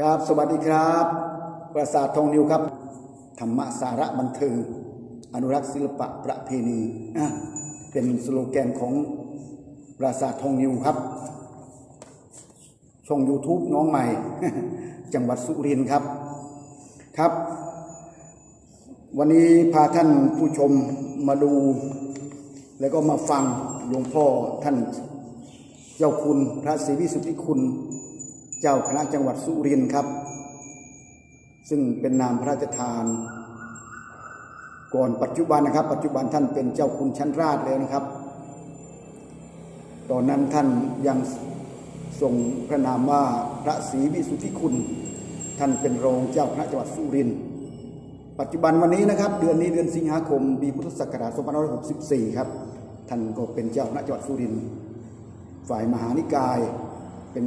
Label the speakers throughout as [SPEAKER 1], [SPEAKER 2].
[SPEAKER 1] ครับ สวัสดีครับ ปราสาททองนิวครับ ธรรมสาระบันเทิง อนุรักษ์ศิลปะประเพณีอะเป็นสโลแกนของปราสาททองนิวครับ ช่อง YouTube น้องใหม่ จังหวัดสุรินทร์ครับ ครับ วันนี้พาท่านผู้ชมมาดู แล้วก็มาฟังหลวงพ่อท่าน เจ้าคุณพระศรีวิสุทธิคุณ เจ้าคณะจังหวัดสุรินทร์ครับ ซึ่งเป็นนามพระราชทาน ก่อนปัจจุบันนะครับ ปัจจุบันท่านเป็นเจ้าคุณชั้นราชแล้วนะครับ ตอนนั้นท่านยังทรงพระนามว่าพระศรีวิสุทธิคุณ ท่านเป็นรองเจ้าคณะจังหวัดสุรินทร์ปัจจุบันวันนี้นะครับ เดือนนี้เดือนสิงหาคมปีพุทธศักราช2564 ครับ ท่านก็เป็นเจ้าคณะจังหวัดสุรินทร์ฝ่ายมหานิกายเป็น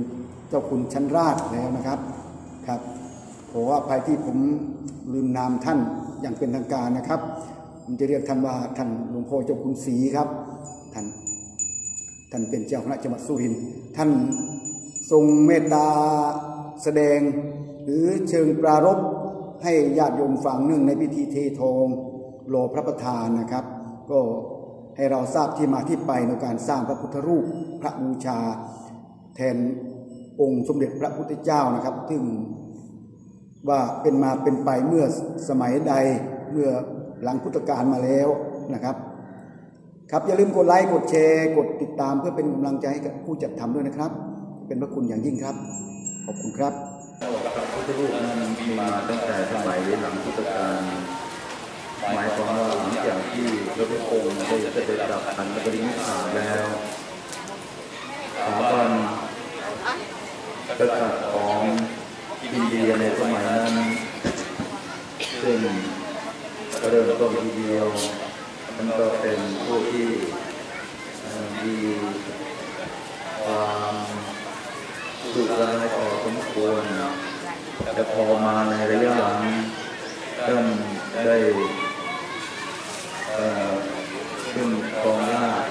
[SPEAKER 1] เจ้าคุณชั้นราชแล้วนะครับครับขอว่าภายที่ผมลืมนามท่านอย่างเป็นทางการนะครับ ผมจะเรียกท่านว่าท่านหลวงพ่อเจ้าคุณศรีครับท่านท่านเป็นเจ้าคณะจังหวัดสุรินทร์ท่านทรงเมตตาแสดง หรือเชิงปรารภให้ญาติโยมฟังเนื่องในพิธีเททองโลพระประธานนะครับ ก็ให้เราทราบที่มาที่ไปในการสร้างพระพุทธรูปพระบูชา แทน องค์สมเด็จพระพุทธเจ้านะครับ ซึ่งว่าเป็นมาเป็นไปเมื่อสมัยใดเมื่อหลังพุทธกาลมาแล้วนะครับ ครับอย่าลืมกดไลค์กดแชร์ กดติดตามเพื่อเป็นกำลังใจให้กับผู้จัดทำด้วยนะครับ เป็นพระคุณอย่างยิ่งครับ ขอบคุณครับ
[SPEAKER 2] พระพุทธรูปนั้นมีมาตั้งแต่สมัยหลังพุทธกาลหมายความว่าหลังจากที่พระพุทธองค์ได้เสด็จดับขันธปรินิพพานแล้วสถาบัน กษัตริย์ของอินเดียในสมัยนั้นซึ่งเริ่มต้นทีเดียวมันก็เป็นผู้ที่มีความดุร้ายพอสมควรแต่พอมาในระยะหลังเริ่มได้ขึ้นครองราช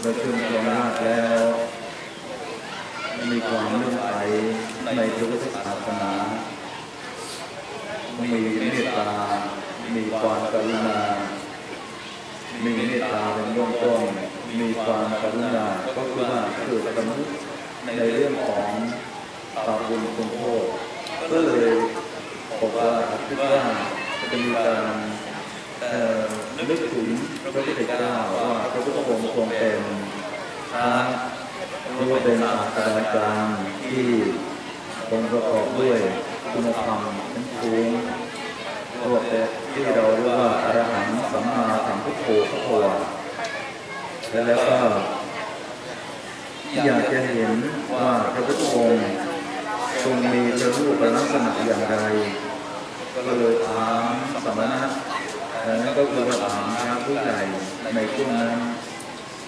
[SPEAKER 2] เมื่อขึ้นครองราชแล้ว มีความเลื่อมใสในพระพุทธศาสนา มีเมตตา มีความกรุณา มีเมตตาเป็นเบื้องต้น มีความกรุณา ก็คือว่าเกิดสำนึกในเรื่องของบาบุญคุณโทษก็เลยบอกว่าคิดว่าจะมีการเอ่อนึกถึงพระพุทธเจ้าว่าพระพุทธองค์ทรงเป็น เป็นศาสนาจารย์ที่องค์ประกอบด้วยคุณธรรมทั้งปวงพวกที่เราเรียกว่าอรหันต์สัมมาสัมพุทโธพระโวแล้วก็อยากจะเห็นว่าพระพุทธองค์ทรงมีพระรูปลักษณะอย่างไร ก็เลยถามสมณะนั่นก็คือถามพระผู้ใหญ่ในช่วงนั้น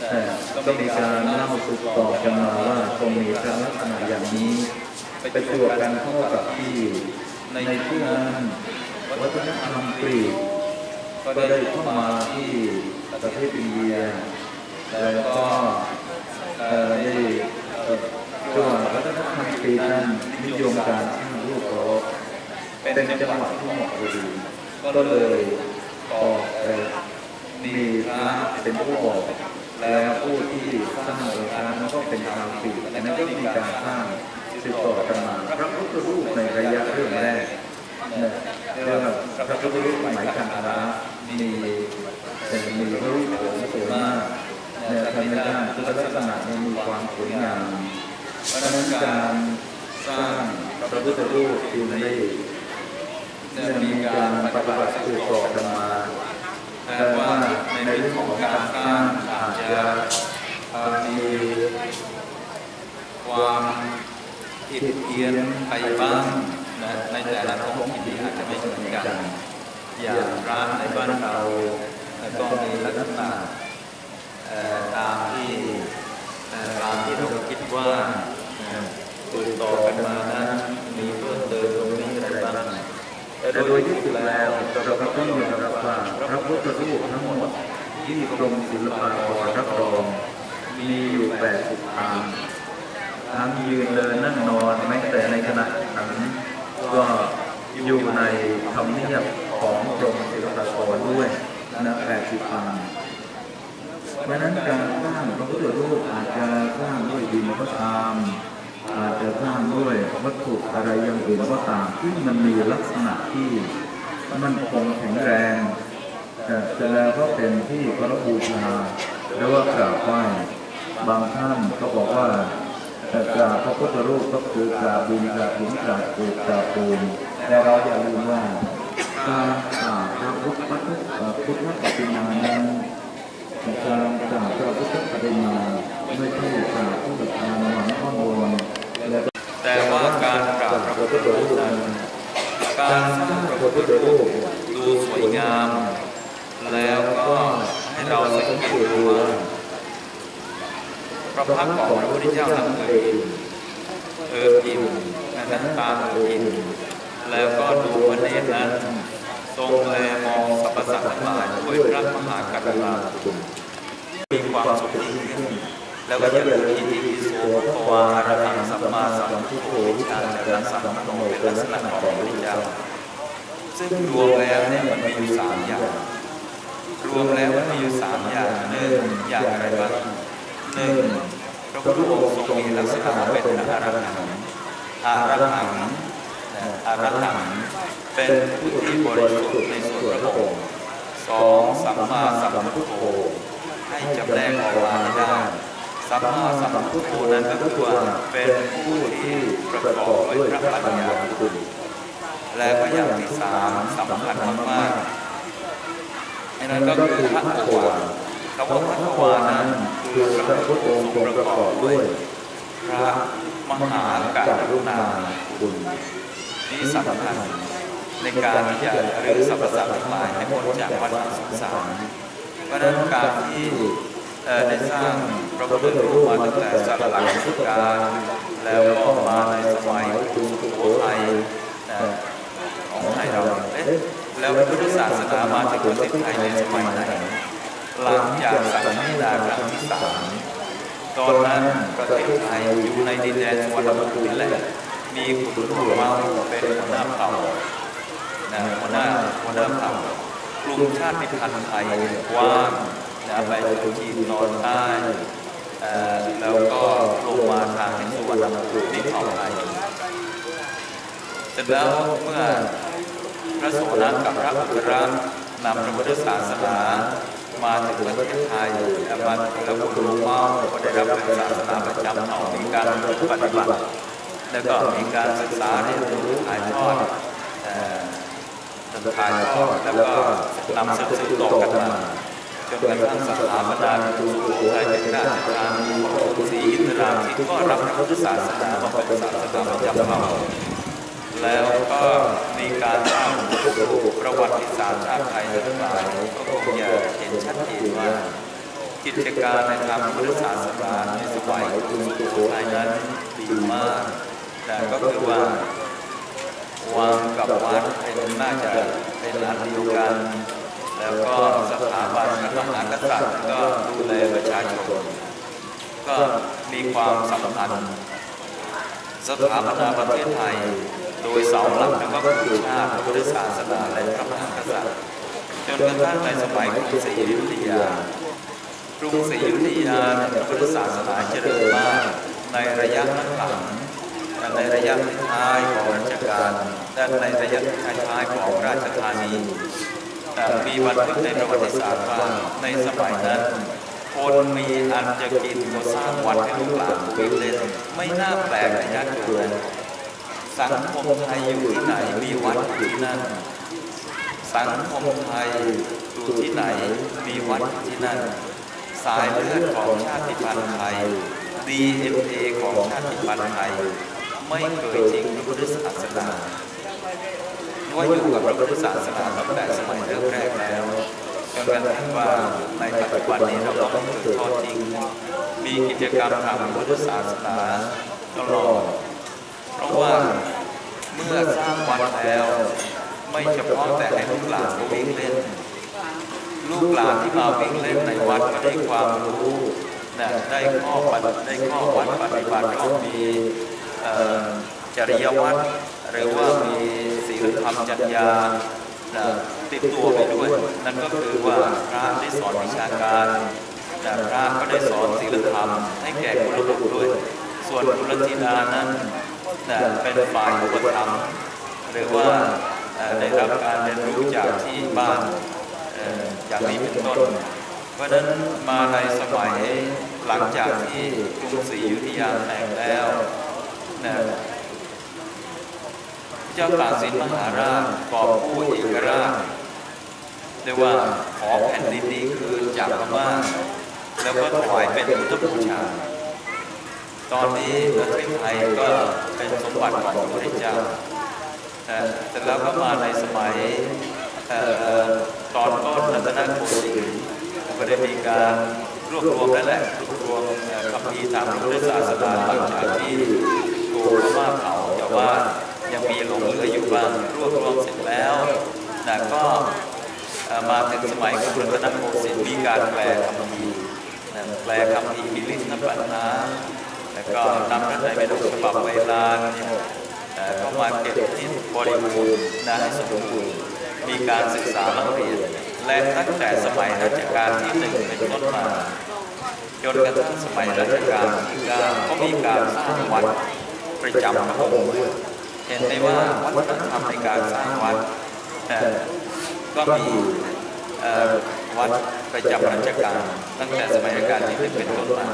[SPEAKER 2] แต่ก็มีการเล่าสืบต่อกันมาว่าทรงมีพระลักษณะอย่างนี้ไปตรวจกันเข้ากับที่ในช่วงนั้นวัฒนธรรมกรีกก็ได้เข้ามาที่ประเทศอินเดีย แล้วก็ได้เอ่อตัววัฒนธรรมกรีกนั้นนิยมการสร้างรูปเคารพเป็นจังหวะที่เหมาะพอดีก็เลยออกมีพระเป็นผู้บอก แล้วผู้ที่สร้างองค์พรนั้นก็เป็นชาวกรีกอันนั้นก็มีการสร้างสืบต่อกันมาพระพุทธรูปในระยะเรื่องแรกเนี่ยเรียกว่าพระพุทธรูปสมัยกันธามีเอ่มีพระรูปโขงสวยมากเนี่ยทำในด้านพุทธลักษณะมีความสวยงามเพราะนั้นการสร้างพระพุทธรูปจึงได้มีการปฏิบัติสืบต่อกันมา แต่ว่าในเรื่องของการสร้างอาจจะมีความผิดเพี้ยนไปบ้างนะในแต่ละท้องถิ่นที่อาจจะไม่เหมือนกัน อย่างร้านในบ้านเราก็มีลักษณะตามที่ตามที่เราคิดว่า แต่โดยที่สุดแล้วเราก็ต้องยอมรับว่าพระพุทธรูปทั้งหมดที่กรมศิลปากรรับรองมีอยู่แปดสิบทางทั้งยืนเดินนั่งนอนแม้แต่ในขณะนั้นก็
[SPEAKER 3] อยู่ในธรรมเนียบของ
[SPEAKER 2] ก
[SPEAKER 3] รมศิลปากรด้ว
[SPEAKER 2] ยนะแปดสิบทางเพราะนั้นการสร้างพระพุทธรูปอาจจะสร้างด้วยดินก็ตาม อาจจะสร้างด้วยวัตถุอะไรอย่างอื่นก็ตามที่มันมีลักษณะที่มันคงแข็งแรงแต่เสร็จแล้วก็เป็นที่เคารพบูชาหรือว่ากราบไหว้บางท่านก็บอกว่าแต่กราบพระพุทธรูปก็คือกราบดินกราบหินกราบปูนกราบปูนแต่เราอย่าลืมว่าการกราบพระพุทธพระพุทธพุทธปฏิมานั้นการกราบพระพุทธปฏิมาไม่ใช่กราบผู้ประทานหวังข้อมูล แต่
[SPEAKER 3] ว่าการกราบพระพุทธรูปนั้นการสร้างพระพุทธรูปดูสวยงาม แล้วก็ให้เราสังเกตดูว่าพระพักของพระพุทธเจ้านั้นเอิบอิ่มเอิบอิ่มนั้นตาเอิบอิ่มแล้วก็ดูพระเนตรนั้น ทรงแลมองสรรพสัตว์ทั้งหลายด้วยพระมหากรุณาธิคุณมีความสุขยิ่งขึ้น แล้วก็จะเกิดอิติปิโสภควาอะระหังสัมมาสัมพุทโธวิชาจารสัมปันโนเป็นลักษณะของพระพุทธเจ้าซึ่งรวมแล้วเนี่ยมันมีอยู่สามอย่างรวมแล้วมันมีอยู่สามอย่างหนึ่งอย่างอะไรบ้างหนึ่งพระพุทธองค์ทรงมีลักษณะเป็นอรหันต์อรหันต์อรหันต์เป็นผู้ที่บริสุทธิ์ในส่วนพระองค์สองสัมมาสัมพุทโธให้จำแนกออกมาได้ สัมมาสัมพุทโธนั้นก็คือว่าเป็นผู้ที่ประกอบด้วยพระปัญญาคุณ และก็อย่างที่สามสำคัญมากๆนั่นก็คือพระโอวาทคำว่าพระโอวาทนั้นคือพระพุทธองค์ประกอบด้วยพระมหาการุณาคุณนี่สำคัญในการที่จะเรื่อสรรพสัตว์ทั้งหลายให้พ้นจากวัฏสงสารเพราะนั้นการที่ ได้สร้างพระพุทธรูปมาตั้งแต่สมัยพุทธกาลแล้วก็มาในสมัยกรุงสุโขทัยของไทยเราเอ๊ะแล้วพุทธศาสนามาถึงประเทศไทยในสมัยไหนหลังจากสังฆนาครั้งที่สามตอนนั้นประเทศไทยอยู่ในดินแดนสวรรณภูมิแหละมีขุนหลวงเป็นหัวหน้าเผ่านะหัวหน้าหัวหน้าเผ่ากลุ่มชาติพันธุ์ไทยกว้างะไปถึงจีนตอนใต้แล้วก็ลงมาทางสุวรรณภูมินี่เผ่าไทยเสร็จแล้วเมื่อพระโสนกับพระอุตระนำพระพุทธศาสนามาถึงประเทศไทยและมาถึงแล้วคุณลุงเมาก็ได้รับเป็นศาสนาประจำเผ่ามีการปฏิบัติแล้วก็มีการศึกษาเรียนรู้ถ่ายทอดเอ่ถ่ายทอดแล้วก็นำสืบสืบต่อกันมา จนกระทั่งสถาปนาคือสุโขทัยเป็นราชธานีของกรุงศรีอินทราที่ก็รับพระพุทธศาสนามาเป็นศาสนาประจำเผ่าแล้วก็มีการสร้างประวัติศาสตร์ชาติไทยทั้งหลายก็คงจะเห็นชัดเจนว่ากิจการในทางพุทธศาสนาในสมัยกรุงสุโขทัยนั้นดีมาก แต่ก็คือว่าวังกับวัดเป็นน่าจะเป็นอันเดียวกัน แล้วก็สถาบันพระมหากษัตริย์ก็ดูแลประชาชนก็มีความสำคัญสถาปนาประเทศไทย โดยเสาหลักนั้นก็คือชาติพุทธศาสนาและพระมหากษัตริย์จนกระทั่งในสมัยกรุงศรีอยุธยากรุงศรีอยุธยาเนี่ยพุทธศาสนาเจริญมาก ในระยะหลังในระยะท้ายของรัชกาลและในระยะท้ายของราชธานี มีบันทึกในประวัติศาสตร์ว่าในสมัยนั้นคนมีอันจะกินก็สร้างวัดให้ลูกหลานวิ่งเล่นไม่น่าแปลกในญาติโยมสังคมไทยอยู่ที่ไหนมีวัดอยู่ที่นั่น สังคมไทยอยู่ที่ไหนมีวัดที่นั่น สายเลือดของชาติพันธุ์ไทย DNA ของชาติพันธุ์ไทย ไม่เคยทิ้งพุทธศาสนา ว่าอยู่กับพระพุทธศาสนาตั้งแต่สมัยเริ่มแรกแล้วจนกระทั่งว่าในปัจจุบันนี้เราก็ไม่เคยทอดทิ้งมีกิจกรรมทางพุทธศาสนาตลอดเพราะว่าเมื่อสร้างวัดแล้ว ไม่เฉพาะแต่ให้ลูกหลานมาวิ่งเล่น ลูกหลานที่มาวิ่งเล่นในวัดก็ได้ความรู้นะได้ข้อปฏิได้ข้อวัดปฏิบัติก็มีจริยวัด หรือว่ามีศีลธรรมจรรยาติดตัวไปด้วย นั่นก็คือว่าพระได้สอนวิชาการนะพระก็ได้สอนศีลธรรมให้แก่กุลบุตรด้วย ส่วนกุลธิดานั้นเป็นฝ่ายอุปถัมหรือว่าได้รับการเรียนรู้จากที่บ้านอย่างนี้เป็นต้น เพราะฉะนั้นมาในสมัยหลังจากที่กรุงศรีอยุธยาแตกแล้วนะ เจ้าตากสินมหาราชกอบผู้เอกราชเรียกว่าขอแผ่นดินนี้คืนจากพม่าแล้วก็ถวายเป็นพุทธบูชา ตอนนี้ประเทศไทยก็เป็นสมบัติของพระเจ้าแต่แล้วก็มาในสมัยเอ่อตอนต้นรัตนโกสินทร์ก็ได้มีการรวบรวมนั่นแหละรวบรวมคำพีร์ทางพระพุทธศาสนาหลังจากที่ถูกพม่าเผาแต่ว่า ยังมีหลงเหลืออยู่บ้างรวบรวมเสร็จแล้วแต่ก็มาถึงสมัยกรุงรัตนโกสินทร์มีการแปลคำพีร์นแปลคำพีร์มีฤทธิ์นปัญหาแล้วก็นำพระไตรปิฎกฉบับเวลาเนี่ยเอ่อเข้ามาเก็บที่บริบูรณ์นะให้สมบูรณ์มีการศึกษาเล่าเรียนและตั้งแต่สมัยรัชกาลที่หนึ่งเป็นต้นมาจนกระทั่งสมัยรัชกาลที่เก้าก็มีการสร้างวัดประจำพระองค์ เห็นได้ว่าวัฒนธรรมในการสร้างวัดเอ่อก็มีวัดประจำรัชกาลตั้งแต่สมัยรัชกาลที่หนึ่งเป็นต้นมา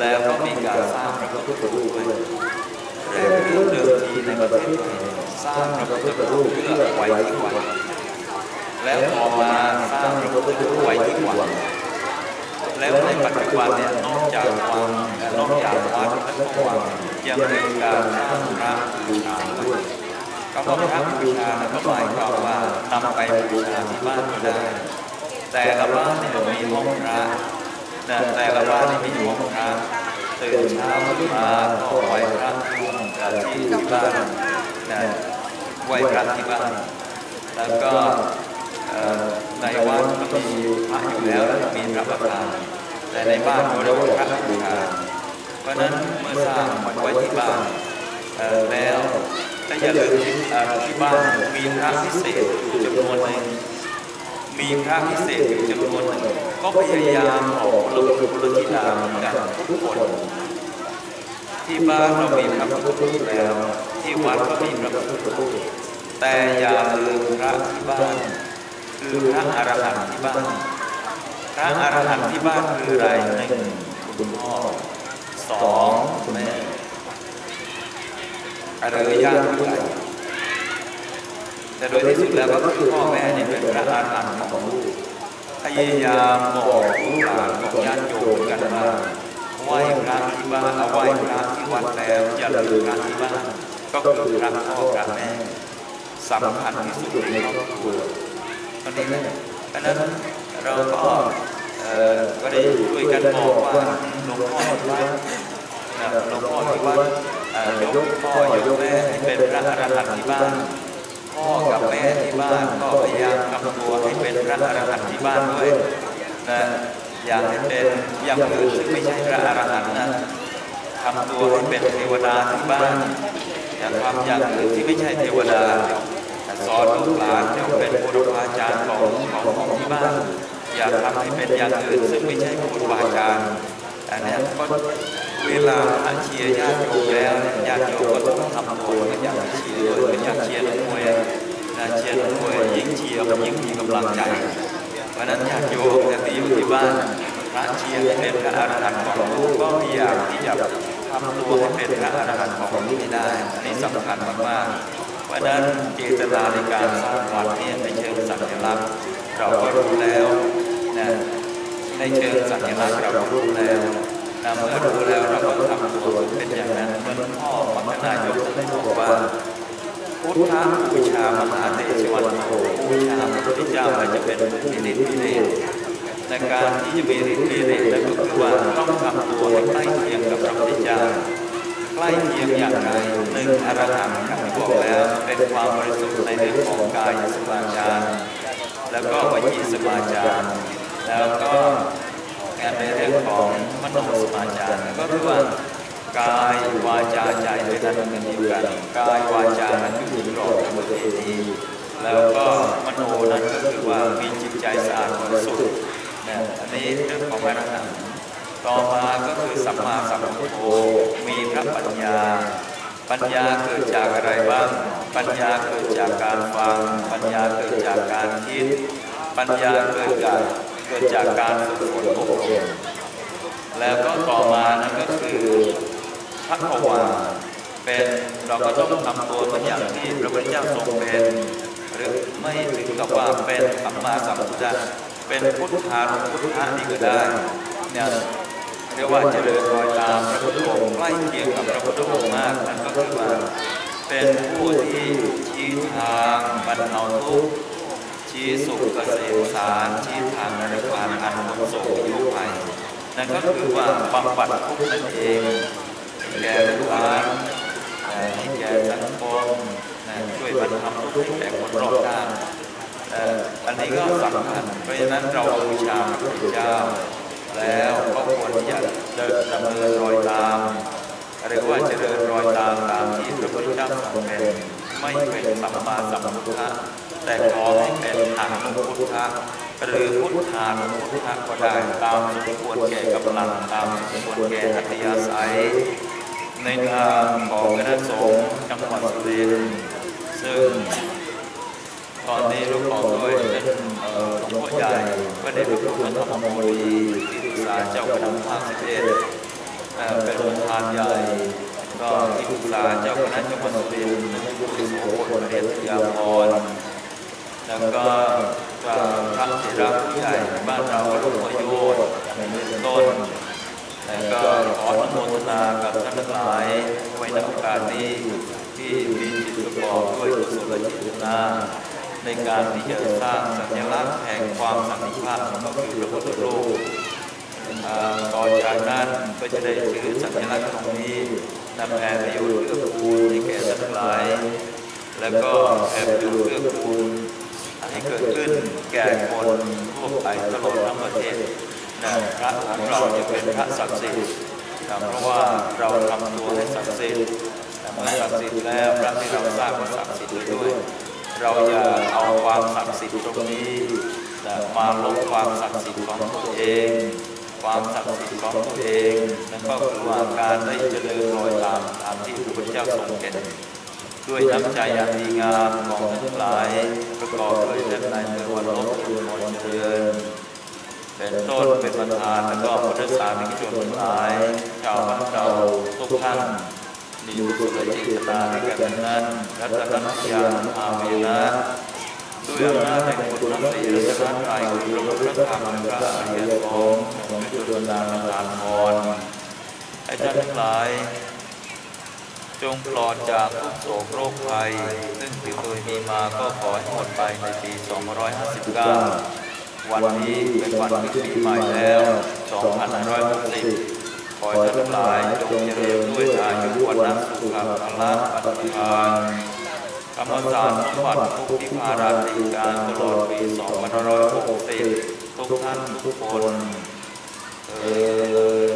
[SPEAKER 3] แล้วก็มีการสร้างพระพุทธรูปด้วยเรื่องเดิมทีในประเทศไทยสร้างพระพุทธรูปเพื่อไว้ที่วัดแล้วพอมาสร้างพระพุทธรูปไว้ที่วัด แล้วในปัจจุบันเนี่ยนอกจากวังนอกจากวัดและก็วังยังมีการสร้างพระบูชาด้วยคำว่าพระบูชาก็หมายความว่านำไปบูชาที่บ้านก็ได้ แต่ละบ้านเนี่ยมีห้องพระนะแต่ละบ้านนี่มีห้องพระตื่นเช้าขึ้นมาก็ไหว้พระที่บ้านนะไหว้พระที่บ้านแล้วก็ ในวัดก็มีพระอยู่แล้วแล้วก็มีพระประธานแต่ในบ้านก็เรียกว่าพระบูชาเพราะนั้นเมื่อสร้างมันไว้ที่บ้านแล้วก็อย่าลืมที่เอ่อที่บ้านมีพระพิเศษอยู่จำนวนหนึ่งมีพระพิเศษอยู่จำนวนหนึ่งก็พยายามออกลงทุนลธิดาเหมือนกันทุกคน ที่บ้านเรามีพระพุทธรูปแล้ว ที่วัดก็มีพระพุทธรูปแต่อย่าลืมพระที่บ้าน คือพระอรหันต์ที่บ้าน พระอรหันต์ที่บ้านคืออะไรหนึ่งคุณพ่อสองคุณแม่อะไรญาติผู้ใหแต่โดยที่สุดแล้วก็คือพ่อแม่เนี่ยเป็นพระอาหันต์ของลูกพยายามบอกลูกหลานของญาติโยมกันว่าไหว้พระที่บ้านเอาไหว้พระที่วัดแล้วอย่าลืมพระที่บ้านก็คือพระพ่อพระแม่สำคัญที่สุดในครอบครัว ตอนนี้เพราะนั้นเราก็เอ่อก็ได้ช่วยกันบอกว่าหลวงพ่อที่วัดหลวงพ่อที่วัดยกพ่อยกแม่ให้เป็นพระอรหันต์ที่บ้านพ่อกับแม่ที่บ้านก็พยายามทำตัวให้เป็นพระอรหันต์ที่บ้านด้วยนะอย่าให้เป็นอย่างอื่นซึ่งไม่ใช่พระอรหันต์นะทำตัวให้เป็นเทวดาที่บ้านอย่าทำอย่างอื่นที่ไม่ใช่เทวดา สอนลูกหลานเดี๋ยวเป็นบุรุษอาจารย์ของของของที่บ้าน อย่าทำให้เป็นอย่างอื่นซึ่งไม่ใช่บุรุษอาจารย์อันนี้ก็เวลาพระเชียญาติโยมแล้วญาติโยมก็ต้องทำตัวเป็นอย่างเชียร์ด้วยเป็นอย่างเชียร์นักมวยนะเชียร์นักมวยยิ่งเชียร์ยิ่งมีกำลังใจเพราะฉะนั้นญาติโยมที่อยู่ที่บ้านพระเชียร์เป็นพระอรหันต์ของลูกก็พยายามที่จะทำตัวให้เป็นพระอรหันต์ของลูกให้ได้อันนี้สำคัญมากๆ ราะนั้นเจตนาในการสร้างวัดเนี่ยในเชิงสัญลักษณ์เราก็รู้แล้วนะในเชิงสัญลักษณ์เราก็รู้แล้วนะเมื่อรู้แล้วเราก็ทำตัวเป็นอย่างนั้นเหมือนพ่อมัคคณายกท่านได้บอกว่าพุทธบูชามหาเทชวันโตบูชาพระพุทธเจ้าอาจจะเป็นผู้มีฤทธิ์มีเดชในการที่จะมีฤทธิ์มีเดชนั่นก็คือว่าต้องทำตัวให้ใกล้เคียงกับพระพุทธเจ้า ใกล้เคียงอย่างไรหนึ่งอรหันต์อย่างที่บอกแล้ว เป็นความบริสุทธิ์ในเรื่องของกายสมาจารแล้วก็วจีสมาจารแล้วก็งานในเรื่องของมโนสมาจารก็คือว่ากายวาจาใจเป็นอันหนึ่งเดียวกันกายวาจานั้นอยู่ที่กรอบธรรมเทนีแล้วก็มโนนั้นก็คือว่ามีจิตใจสะอาดบริสุทธิ์นะอันนี้เรื่องของอรหันต์ ต่อมาก็คือสัมมาสัมพุทโธมีพระปัญญา ปัญญาเกิดจากอะไรบ้าง ปัญญาเกิดจากการฟัง ปัญญาเกิดจากการคิด ปัญญาเกิดจากเกิดจากการฝึกฝนอบรมแล้วก็ต่อมานั่นก็คือพระภวาเป็นเราก็ต้องทำตัวเป็นอย่างที่พระพุทธเจ้าทรงเป็น หรือไม่ถึงกับว่าเป็นสัมมาสัมพุทธะเป็นพุทธานุพุทธะนี่ก็ได้เนี่ย เรียกว่าเจริญรอยตามพระพุทธองค์ใกล้เคียงกับพระพุทธองค์มากนั่นก็คือว่าเป็นผู้ที่ชี้ทางบรรเทาทุกข์ชี้สุขเกษมสารชี้ทางในความอันพ้นโศกยุคภัยนั่นก็คือว่าบำบัดทุกข์นั่นเองแก่ลูกหลานให้แก่สังคมช่วยบรรเทาทุกข์ให้แก่คนรอบด้านอันนี้ก็สำคัญเพราะฉะนั้นเราบูชาพระพุทธเจ้า แล้วก็ควรที่จะเดินดำเนินรอยตาม หรือว่าจะเจริญรอยตามตามที่พระพุทธเจ้าทรงเป็นไม่เป็นสัมมาสัมพุทธะแต่ขอให้เป็นอนุพุทธะหรือพุทธานุพุทธะก็ได้ตามสมควรแก่กำลังตามสมควรแก่อัธยาศัย ในทางของคณะสงฆ์จังหวัดสุรินทร์ซึ่งตอนนี้ลูกของด้วยเป็นหลวงพ่อใหญ่ก็ได้เป็นผู้ธรรมโมลีที่ กษาเจ้าคณะภาคสิบเอ็ดเป็นประธานใหญ่ก็ที่ปรึกษาเจ้าคณะจังหวัดสุรินทร์ผู้โสพลเรียนยาพรแล้วก็พระเถระผู้ใหญ่บ้านเราลวงพ่อโยศเป็นต้นแล้วก็ขออนุโมทนากับท่านทั้งหลายไว้ในโอกาสนี้ที่มีจิตประกอบด้วยกุศลจิตนาในการที่จะสร้างสัญลักษณ์แห่งความสันติภาพก็คือพระพุทธรูป ต่อจากนั้นก็จะได้ถือสัญลักษณ์ตรงนี้นำแผ่ประโยชน์เพื่อคูณให้แก่ท่านทั้งหลาย แล้วก็แผ่ประโยชน์เพื่อคูณให้เกิดขึ้นแก่คนทั่วไปตลอดทั้งประเทศนะพระของเราจะเป็นพระศักดิ์สิทธิ์เพราะว่าเราทำตัวให้ศักดิ์สิทธิ์เมื่อศักดิ์สิทธิ์แล้วพระที่เราสร้างก็ศักดิ์สิทธิ์ด้วย เราอย่าเอาความศักดิ์สิทธิ์ตรงนี้มาลบความศักดิ์สิทธิ์ของตัวเอง ความศักดิ์สิทธิ์ของตัวเองนั่นก็คือว่าการได้เจริญรอยตามตามที่พระพุทธเจ้าทรงเป็นด้วยน้ำใจอันดีงามของท่านทั้งหลาย ประกอบด้วยท่านนายเมืองวันลบคุณมนเจริญเป็นต้นเป็นประธานแล้วก็พุทธศาสนิกชนทั้งหลายชาวบ้านเราทุกท่านมีบุญแลจิตตาในกันนั้นรัตนยานอาเวนะด้วยอำนาจแห่งคุณพระศรีรัตนตรัยคุณพระพุทธธรรมและพระอริยสงฆ์ จุดนานทานพรให้ท่านทั้งหลาย จงปลอดจากทุกโศกโรคภัย ซึ่งที่เคยมีมาก็ขอให้หมดไปในปี 2559 วันนี้เป็นวันขึ้นปีใหม่แล้ว 2560 ขอให้ท่านทั้งหลายจงเจริญด้วยอายุวันนัสุขภาละปฏิภาณกรรมสารสมบัติทุกพิพาราติการตลอดปี 2560 ทุกท่านทุกคน Amen.